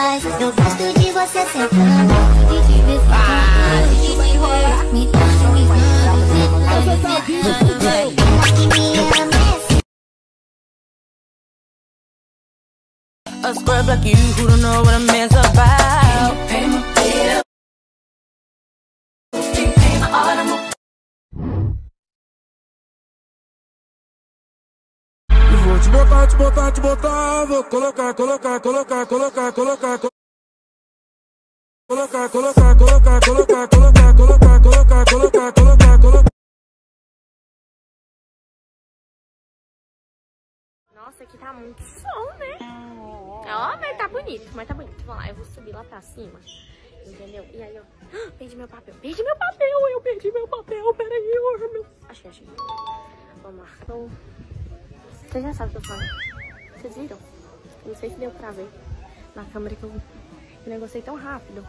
faz. Eu gosto de você sentando. E de vez em me de te. Me deixa pisando, se me ferrando. A square black you who don't know what a man's about. Paint my bill. Paint my automobile. Vou te botar, te botar, te botar, vou colocar, colocar, colocar, colocar, colocar, co- colocar, colocar, colocar, colocar, colocar, colocar, colocar, colocar, colocar, colocar. Nossa, aqui tá muito sol, né? Ó, mas tá bonito, mas tá bonito. Vamos lá, eu vou subir lá pra cima. Entendeu? E aí, ó. Ah, Perdi meu papel. Perdi meu papel, eu perdi meu papel. Peraí, eu... Meu... Achei, achei. Vamos lá. Então... Vocês já sabem o que eu falo. Vocês viram? Não sei se deu pra ver na câmera que eu... Negócio aí tão rápido.